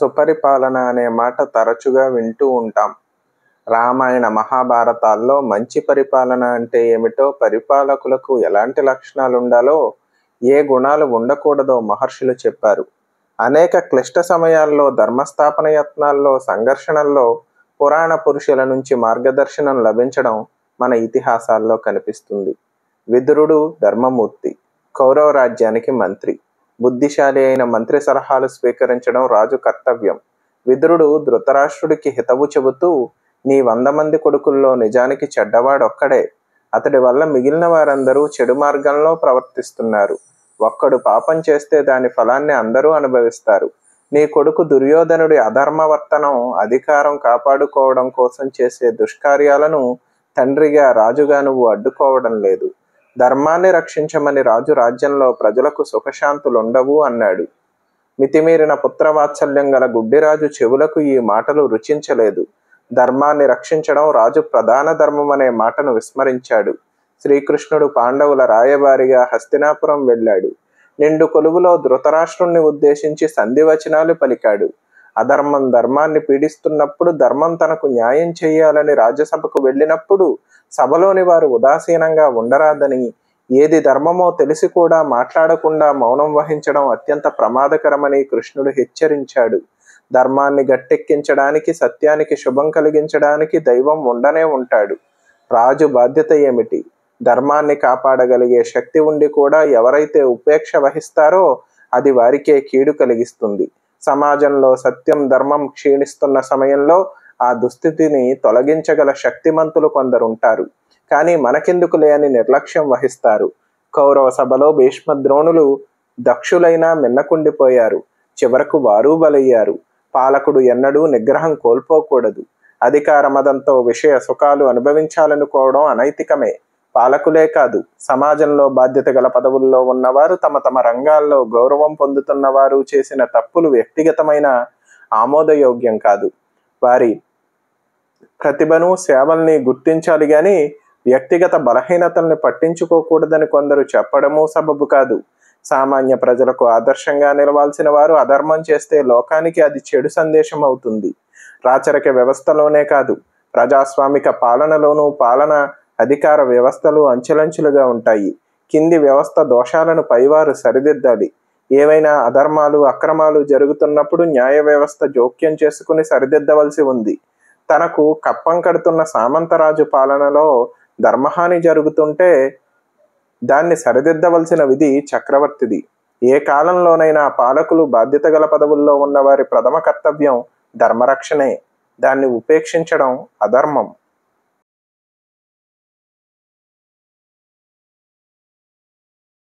సుపరిపాలన అనే మాట తరచుగా వింటూ ఉంటాం. రామాయణ మహాభారతాల్లో మంచి పరిపాలన అంటే ఏమిటో పరిపాలకులకు ఎలాంటి లక్షణాలు ఉండాలో ఏ గుణాలు ఉండకూడదో మహర్షులు చెప్పారు. అనేక క్లిష్ట సమయాల్లో ధర్మస్థాపన యత్నాల్లో సంఘర్షణల్లో పురాణ పురుషుల నుంచి మార్గదర్శనం లభించడం మన ఇతిహాసాల్లో కనిపిస్తుంది. విదురుడు ధర్మమూర్తి కౌరవ రాజ్యానికి మంత్రి. బుద్ధిశాలి అయిన మంత్రి సలహాలు స్వీకరించడం రాజు కర్తవ్యం. విదురుడు ధృతరాష్ట్రుడికి హితవు చెబుతూ నీ వంద మంది కొడుకుల్లో నిజానికి చెడ్డవాడొక్కడే. అతడి వల్ల మిగిలిన వారందరూ చెడు మార్గంలో ప్రవర్తిస్తున్నారు. ఒక్కడు పాపం చేస్తే దాని ఫలాన్ని అందరూ అనుభవిస్తారు. నీ కొడుకు దుర్యోధనుడి అధర్మవర్తనం అధికారం కాపాడుకోవడం కోసం చేసే దుష్కార్యాలను తండ్రిగా రాజుగా నువ్వు అడ్డుకోవడం లేదు. ధర్మాన్ని రక్షించమని రాజు రాజ్యంలో ప్రజలకు సుఖశాంతులుండవు అన్నాడు. మితిమీరిన పుత్రవాత్సల్యం గల గుడ్డిరాజు చెవులకు ఈ మాటలు రుచించలేదు. ధర్మాన్ని రక్షించడం రాజు ప్రధాన ధర్మం అనే మాటను విస్మరించాడు. శ్రీకృష్ణుడు పాండవుల రాయబారిగా హస్తినాపురం వెళ్ళాడు. నిండు కొలువులో ధృతరాష్ట్రుణ్ణి ఉద్దేశించి సంధివచనాలు పలికాడు. అధర్మం ధర్మాన్ని పీడిస్తున్నప్పుడు ధర్మం తనకు న్యాయం చేయాలని రాజ్యసభకు వెళ్ళినప్పుడు సభలోని వారు ఉదాసీనంగా ఉండరాదని ఏది ధర్మమో తెలిసి కూడా మాట్లాడకుండా మౌనం వహించడం అత్యంత ప్రమాదకరమని కృష్ణుడు హెచ్చరించాడు. ధర్మాన్ని గట్టెక్కించడానికి సత్యానికి శుభం కలిగించడానికి దైవం ఉండనే ఉంటాడు. రాజు బాధ్యత ఏమిటి? ధర్మాన్ని కాపాడగలిగే శక్తి ఉండి కూడా ఎవరైతే ఉపేక్ష వహిస్తారో అది వారికే కీడు కలిగిస్తుంది. సమాజంలో సత్యం ధర్మం క్షీణిస్తున్న సమయంలో ఆ దుస్థితిని తొలగించగల శక్తిమంతులు కొందరుంటారు. కానీ మనకెందుకులే అని నిర్లక్ష్యం వహిస్తారు. కౌరవ సభలో భీష్మ ద్రోణులు దక్షులైనా మిన్నకుండిపోయారు. చివరకు వారు బలయ్యారు. పాలకుడు ఎన్నడూ నిగ్రహం కోల్పోకూడదు. అధికార మదంతో విషయ సుఖాలు అనుభవించాలనుకోవడం అనైతికమే. పాలకులే కాదు సమాజంలో బాధ్యత గల పదవుల్లో ఉన్నవారు తమ తమ రంగాల్లో గౌరవం పొందుతున్న వారు చేసిన తప్పులు వ్యక్తిగతమైన ఆమోదయోగ్యం కాదు. వారి ప్రతిభను సేవల్ని గుర్తించాలి కానీ వ్యక్తిగత బలహీనతల్ని పట్టించుకోకూడదని కొందరు చెప్పడము సబబు కాదు. సామాన్య ప్రజలకు ఆదర్శంగా నిలవాల్సిన వారు అధర్మం చేస్తే లోకానికి అది చెడు సందేశం అవుతుంది. రాచరిక వ్యవస్థలోనే కాదు ప్రజాస్వామిక పాలనలోనూ పాలన అధికార వ్యవస్థలు అంచెలంచులుగా ఉంటాయి. కింది వ్యవస్థ దోషాలను పైవారు సరిదిద్దాలి. ఏవైనా అధర్మాలు అక్రమాలు జరుగుతున్నప్పుడు న్యాయ వ్యవస్థ జోక్యం చేసుకుని సరిదిద్దవలసి ఉంది. తనకు కప్పం కడుతున్న సామంతరాజు పాలనలో ధర్మహాని జరుగుతుంటే దాన్ని సరిదిద్దవలసిన విధి చక్రవర్తిది. ఏ కాలంలోనైనా పాలకులు బాధ్యత గల పదవుల్లో ఉన్న వారి ప్రథమ కర్తవ్యం ధర్మరక్షణే. దాన్ని ఉపేక్షించడం అధర్మం.